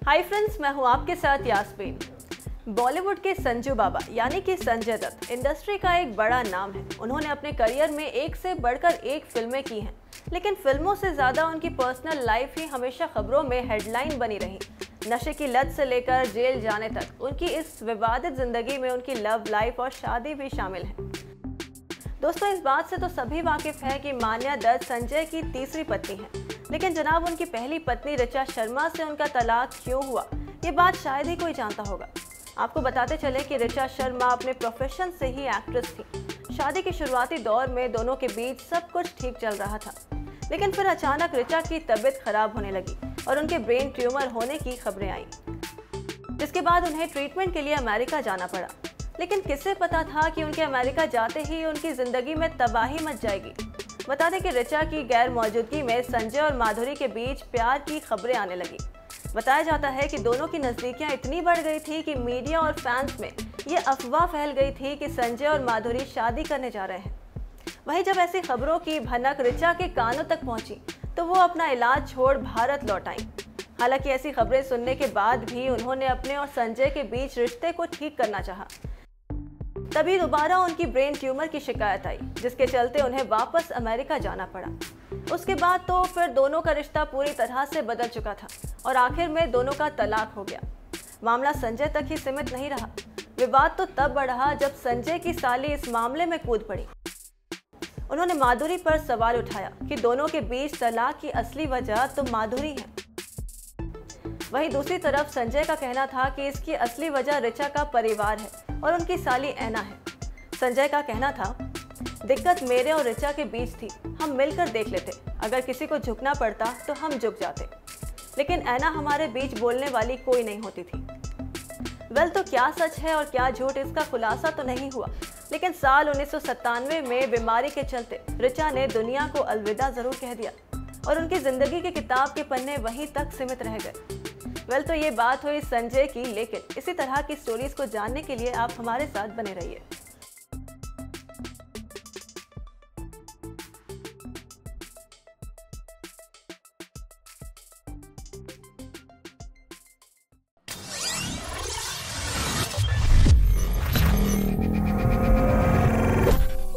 Hi friends मैं हूँ आपके साथ यास्मीन बॉलीवुड के संजू बाबा, यानी कि संजय दत्त इंडस्ट्री का एक बड़ा नाम है। उन्होंने अपने करियर में एक से बढ़कर एक फ़िल्में की हैं। लेकिन फ़िल्मों से ज़्यादा उनकी पर्सनल लाइफ ही हमेशा खबरों में हेडलाइन बनी रही। नशे की लत से लेकर जेल जाने तक, उनकी इस विवादित ज़िंदगी में उनकी लव लाइफ और शादी भी शामिल है। दोस्तों, इस बात से तो सभी वाकिफ हैं कि मान्या दत्त संजय की तीसरी पत्नी है। लेकिन जनाब, उनकी पहली पत्नी ऋचा शर्मा से उनका तलाक क्यों हुआ? ये बात शायद ही कोई जानता होगा। आपको बताते चले कि ऋचा शर्मा अपने प्रोफेशन से ही एक्ट्रेस थी। शादी के शुरुआती दौर में दोनों के बीच सब कुछ ठीक चल रहा था। लेकिन फिर अचानक ऋचा की तबीयत खराब होने लगी और उनके ब्रेन ट्यूमर होने की खबरें आई। जिसके बाद उन्हें ट्रीटमेंट के लिए अमेरिका जाना पड़ा। लेकिन किसे पता था कि उनके अमेरिका जाते ही उनकी ज़िंदगी में तबाही मच जाएगी? बता दें कि ऋचा की गैर मौजूदगी में संजय और माधुरी के बीच प्यार की खबरें आने लगी। बताया जाता है कि दोनों की नज़दीकियाँ इतनी बढ़ गई थी कि मीडिया और फैंस में ये अफवाह फैल गई थी कि संजय और माधुरी शादी करने जा रहे हैं। वहीं जब ऐसी खबरों की भनक ऋचा के कानों तक पहुँची तो वो अपना इलाज छोड़ भारत लौट आई। हालाँकि ऐसी खबरें सुनने के बाद भी उन्होंने अपने और संजय के बीच रिश्ते को ठीक करना चाहा। तभी दोबारा उनकी ब्रेन ट्यूमर की शिकायत आई, जिसके चलते उन्हें वापस अमेरिका जाना पड़ा। उसके बाद तो फिर दोनों का रिश्ता पूरी तरह से बदल चुका था और आखिर में दोनों का तलाक हो गया। मामला संजय तक ही सीमित नहीं रहा। विवाद तो तब बढ़ा जब संजय की साली इस मामले में कूद पड़ी। उन्होंने माधुरी पर सवाल उठाया कि दोनों के बीच तलाक की असली वजह तो माधुरी है। वहीं दूसरी तरफ़ संजय का कहना था कि इसकी असली वजह ऋचा का परिवार है और उनकी साली ऐना है। संजय का कहना था, दिक्कत मेरे और ऋचा के बीच थी, हम मिलकर देख लेते। अगर किसी को झुकना पड़ता तो हम झुक जाते। लेकिन ऐना हमारे बीच बोलने वाली कोई नहीं होती थी। वेल तो क्या सच है और क्या झूठ, इसका खुलासा तो नहीं हुआ। लेकिन साल उन्नीस सौ सत्तानवे में बीमारी के चलते ऋचा ने दुनिया को अलविदा ज़रूर कह दिया और उनकी ज़िंदगी की किताब के पन्ने वहीं तक सीमित रह गए। वेल तो ये बात हुई संजय की, लेकिन इसी तरह की स्टोरीज को जानने के लिए आप हमारे साथ बने रहिए।